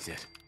That's it.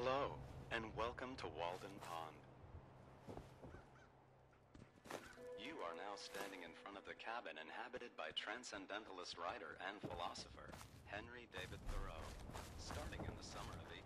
Hello, and welcome to Walden Pond. You are now standing in front of the cabin inhabited by transcendentalist writer and philosopher Henry David Thoreau, starting in the summer of 18.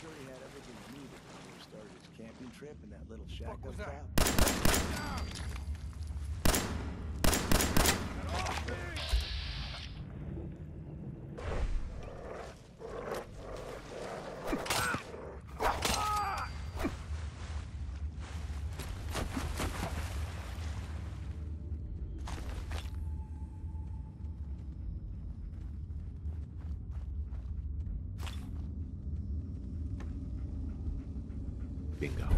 sure he had everything he needed before he started his camping trip in that little shack up top. Bingo.